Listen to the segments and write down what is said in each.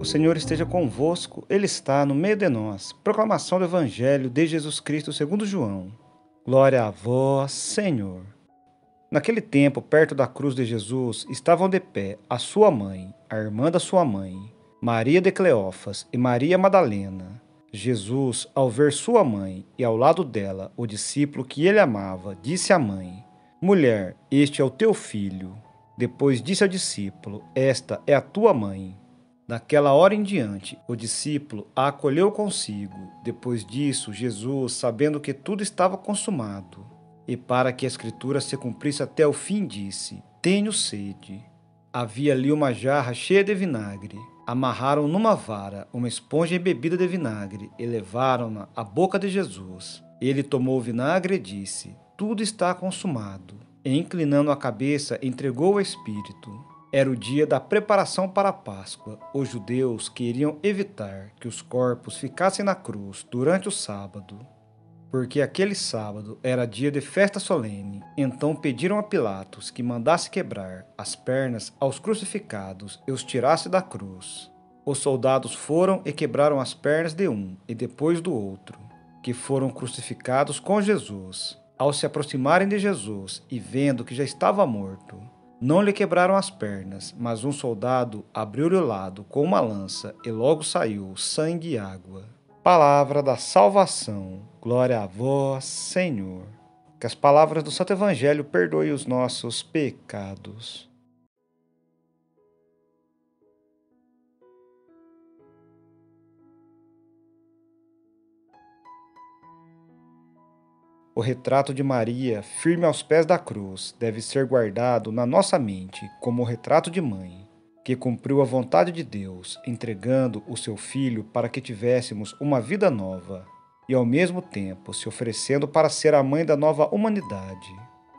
O Senhor esteja convosco, Ele está no meio de nós. Proclamação do Evangelho de Jesus Cristo segundo João. Glória a vós, Senhor. Naquele tempo, perto da cruz de Jesus, estavam de pé a sua mãe, a irmã da sua mãe, Maria de Cleófas e Maria Madalena. Jesus, ao ver sua mãe e ao lado dela o discípulo que ele amava, disse à mãe: Mulher, este é o teu filho. Depois disse ao discípulo: Esta é a tua mãe. Daquela hora em diante, o discípulo a acolheu consigo. Depois disso, Jesus, sabendo que tudo estava consumado, e para que a escritura se cumprisse até o fim, disse: Tenho sede. Havia ali uma jarra cheia de vinagre. Amarraram numa vara uma esponja embebida de vinagre e levaram-na à boca de Jesus. Ele tomou o vinagre e disse: Tudo está consumado. E inclinando a cabeça, entregou o Espírito. Era o dia da preparação para a Páscoa. Os judeus queriam evitar que os corpos ficassem na cruz durante o sábado, porque aquele sábado era dia de festa solene. Então pediram a Pilatos que mandasse quebrar as pernas aos crucificados e os tirasse da cruz. Os soldados foram e quebraram as pernas de um e depois do outro, que foram crucificados com Jesus. Ao se aproximarem de Jesus e vendo que já estava morto, não lhe quebraram as pernas, mas um soldado abriu-lhe o lado com uma lança e logo saiu sangue e água. Palavra da salvação. Glória a vós, Senhor. Que as palavras do Santo Evangelho perdoem os nossos pecados. O retrato de Maria, firme aos pés da cruz, deve ser guardado na nossa mente como o retrato de mãe, que cumpriu a vontade de Deus, entregando o seu filho para que tivéssemos uma vida nova e ao mesmo tempo se oferecendo para ser a mãe da nova humanidade.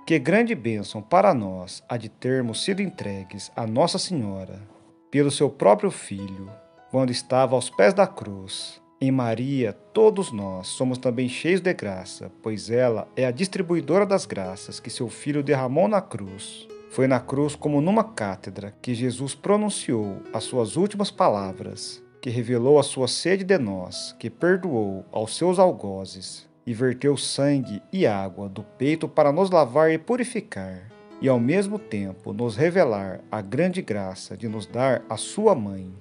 Que grande bênção para nós a de termos sido entregues a Nossa Senhora pelo seu próprio filho, quando estava aos pés da cruz em Maria, todos nós somos também cheios de graça, pois ela é a distribuidora das graças que seu Filho derramou na cruz. Foi na cruz, como numa cátedra, que Jesus pronunciou as suas últimas palavras, que revelou a sua sede de nós, que perdoou aos seus algozes e verteu sangue e água do peito para nos lavar e purificar, e ao mesmo tempo nos revelar a grande graça de nos dar a sua mãe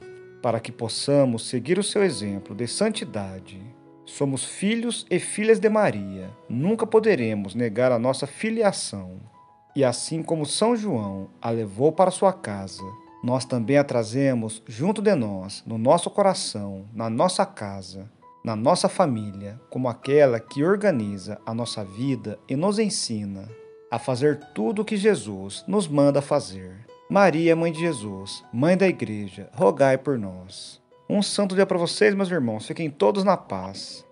para que possamos seguir o seu exemplo de santidade. Somos filhos e filhas de Maria, nunca poderemos negar a nossa filiação. E assim como São João a levou para sua casa, nós também a trazemos junto de nós, no nosso coração, na nossa casa, na nossa família, como aquela que organiza a nossa vida e nos ensina a fazer tudo o que Jesus nos manda fazer. Maria, Mãe de Jesus, Mãe da Igreja, rogai por nós. Um santo dia para vocês, meus irmãos. Fiquem todos na paz.